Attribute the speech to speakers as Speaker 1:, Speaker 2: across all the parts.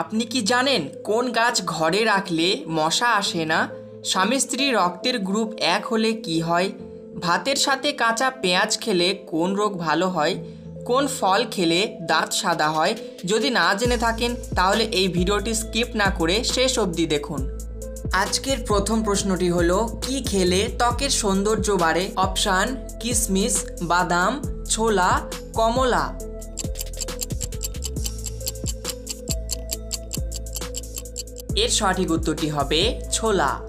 Speaker 1: আপনি কি জানেন কোন গাছ ঘরে রাখলে মশা আসে না? স্বামী স্ত্রী রক্তের গ্রুপ এক হলে কি হয়? ভাতের সাথে কাঁচা পেঁয়াজ খেলে কোন রোগ ভালো হয়? কোন ফল খেলে দাঁত সাদা হয়? যদি না জেনে থাকেন, তাহলে এই ভিডিওটি স্কিপ না করে শেষ অবধি দেখুন। আজকের প্রথম প্রশ্নটি হলো, কি খেলে ত্বকের সৌন্দর্য বাড়ে? অপশান কিশমিশ বাদাম, ছোলা, কমলা। এর সঠিক উত্তরটি হবে ছোলা।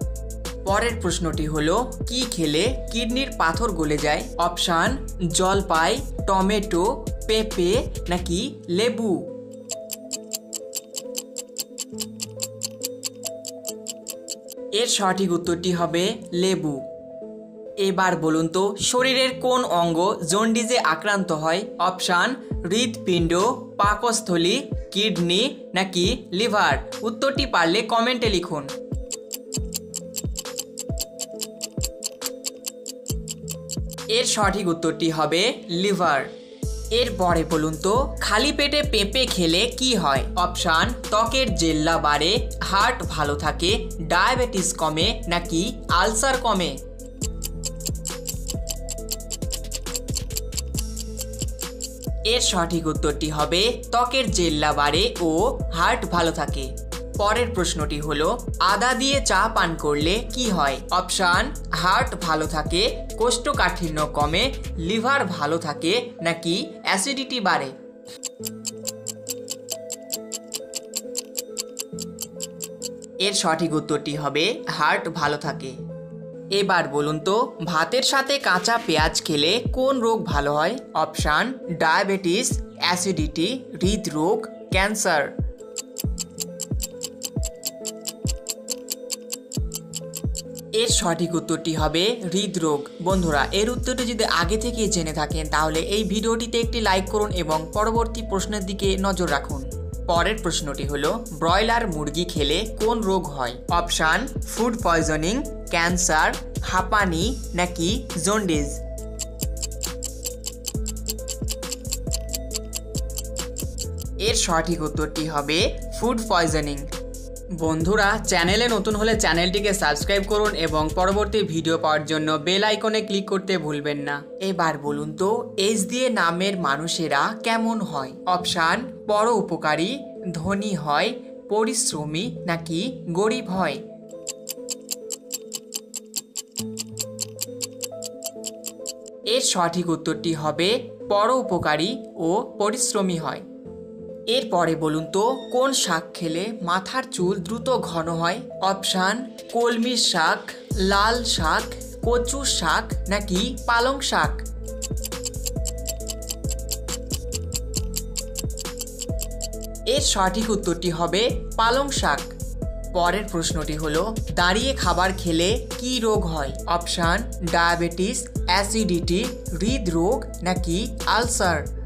Speaker 1: পরের প্রশ্নটি হলো, কি খেলে কিডনির পাথর গলে যায়? অপশান, জলপাই, টমেটো, পেঁপে নাকি লেবু? এর সঠিক উত্তরটি হবে লেবু। এবার বলুন তো, শরীরের কোন অঙ্গ জন্ডিজে আক্রান্ত হয়? অপশান হৃদপিণ্ড পাকস্থলী, কিডনি নাকি লিভার? উত্তরটি পারলে কমেন্টে লিখুন। এর সঠিক উত্তরটি হবে লিভার। এরপরে বলুন তো, খালি পেটে পেঁপে খেলে কি হয়? অপশান, ত্বকের জেল্লা বাড়ে, হার্ট ভালো থাকে, ডায়াবেটিস কমে নাকি আলসার কমে? এর সঠিক উত্তরটি হবে ত্বকের জেল্লা বাড়ে ও হার্ট ভালো থাকে। পরের প্রশ্নটি হলো, আদা দিয়ে চা পান করলে কি হয়? অপশান, হার্ট ভালো থাকে, কোষ্ঠকাঠিন্য কমে, লিভার ভালো থাকে নাকি অ্যাসিডিটি বাড়ে? এর সঠিক উত্তরটি হবে, হার্ট ভালো থাকে। এবার বলুন তো, ভাতের সাথে কাঁচা পেঁয়াজ খেলে কোন রোগ ভালো হয়? অপশান, ডায়াবেটিস, অ্যাসিডিটি, হৃদরোগ, ক্যান্সার। এর সঠিক উত্তরটি হবে হৃদরোগ। বন্ধুরা, এর উত্তরটি যদি আগে থেকে জেনে থাকেন, তাহলে এই ভিডিওটিতে একটি লাইক করুন এবং পরবর্তী প্রশ্নের দিকে নজর রাখুন। পরের প্রশ্নটি হলো, ব্রয়লার মুরগি খেলে কোন রোগ হয়? অপশান, ফুড পয়জনিং, ক্যান্সার, হাঁপানি নাকি জন্ডিস? এর সঠিক উত্তরটি হবে ফুড পয়জনিং। বন্ধুরা, চ্যানেলে নতুন হলে চ্যানেলটিকে সাবস্ক্রাইব করুন এবং পরবর্তী ভিডিও পাওয়ার জন্য বেল আইকনে ক্লিক করতে ভুলবেন না। এবার বলুন তো, এস দিয়ে নামের মানুষেরা কেমন হয়? অপশান, বড় উপকারী, ধনী হয়, পরিশ্রমী নাকি গরিব হয়? এর সঠিক উত্তরটি হবে পর উপকারী ও পরিশ্রমী হয়। এরপরে বলুন তো, কোন শাক খেলে মাথার চুল দ্রুত ঘন হয়? অপশান, কলমি শাক, লাল শাক, কচু শাক নাকি পালং শাক? এর সঠিক উত্তরটি হবে পালং শাক। পরের প্রশ্নটি হলো, দাঁড়িয়ে খাবার খেলে কি রোগ হয়? অপশান, ডায়াবেটিস, অ্যাসিডিটি, হৃদরোগ নাকি আলসার?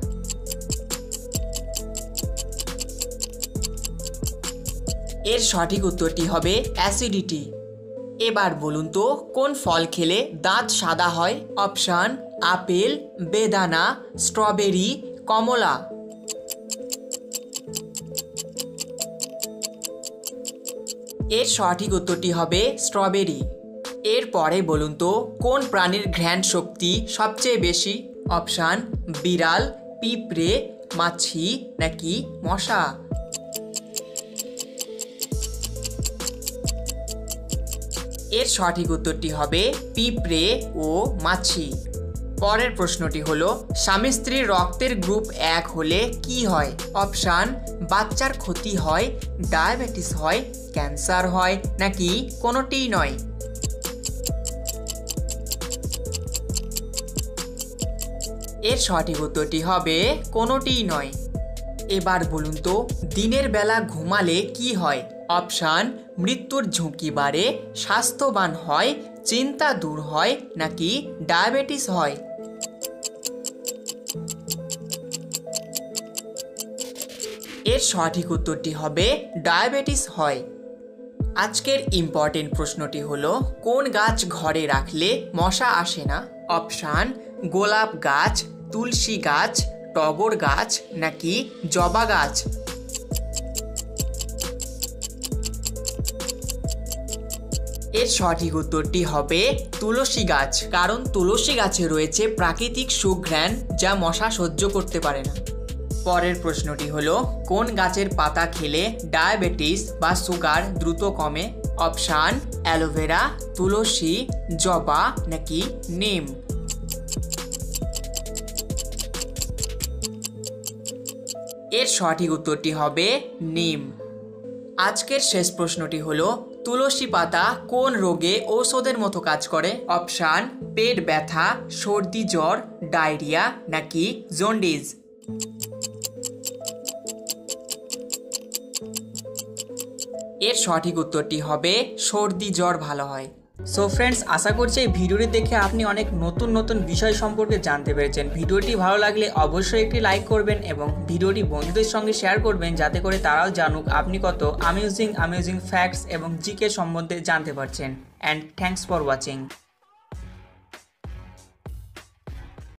Speaker 1: এর সঠিক উত্তরটি হবে অ্যাসিডিটি এবার বলুন তো, কোন ফল খেলে দাঁত সাদা হয়? অপশান আপেল, বেদানা স্ট্রবেরি কমলা। এর সঠিক উত্তরটি হবে স্ট্রবেরি এরপরে বলুন তো, কোন প্রাণীর ঘ্রাণ শক্তি সবচেয়ে বেশি? অপশান বিড়াল, পিঁপড়ে, মাছি নাকি মশা? এর সঠিক উত্তরটি হবে পিঁপড়ে ও মাছি। পরের প্রশ্নটি হলো, স্বামী স্ত্রীর রক্তের গ্রুপ এক হলে কি হয়? অপশান, বাচ্চার ক্ষতি হয়, ডায়াবেটিস হয়, ক্যান্সার হয়, নাকি কোনোটিই নয়? এর সঠিক উত্তরটি হবে, কোনোটিই নয়। এবার বলুন তো, দিনের বেলা ঘুমালে কি হয়? অপশান, মৃত্যুর ঝুঁকি বাড়ে, স্বাস্থ্যবান হয়, চিন্তা দূর হয়, নাকি ডায়াবেটিস হয়? এর সঠিক উত্তরটি হবে, ডায়াবেটিস হয়। আজকের ইম্পর্টেন্ট প্রশ্নটি হলো, কোন গাছ ঘরে রাখলে মশা আসে না? অপশান, গোলাপ গাছ, তুলসী গাছ টগর গাছ নাকি জবা গাছ? এর সঠিক উত্তরটি হবে তুলসী গাছ, কারণ তুলসী গাছে রয়েছে প্রাকৃতিক সুঘ্রাণ যা মশা সহ্য করতে পারে না। পরের প্রশ্নটি হল, কোন গাছের পাতা খেলে ডায়াবেটিস বা সুগার দ্রুত কমে? অপশান, অ্যালোভেরা, তুলসী, জবা নাকি নিম? এর সঠিক উত্তরটি হবে নিম। আজকের শেষ প্রশ্নটি হলো, তুলসী পাতা কোন রোগে ঔষধের মতো কাজ করে? অপশান, পেট ব্যথা, সর্দি জ্বর, ডায়রিয়া নাকি জন্ডিস? এর সঠিক উত্তরটি হবে, সর্দি জ্বর ভালো হয়। সো ফ্রেন্ডস আশা করছি এই ভিডিওটি দেখে আপনি অনেক নতুন নতুন বিষয় সম্পর্কে জানতে পেরেছেন। ভিডিওটি ভালো লাগলে অবশ্যই একটি লাইক করবেন এবং ভিডিওটি বন্ধুদের সঙ্গে শেয়ার করবেন যাতে করে তারাও জানুক আপনি কত আমিউজিং আমিউজিং ফ্যাক্টস এবং জিকে সম্বন্ধে জানতে পারছেন। And thanks for watching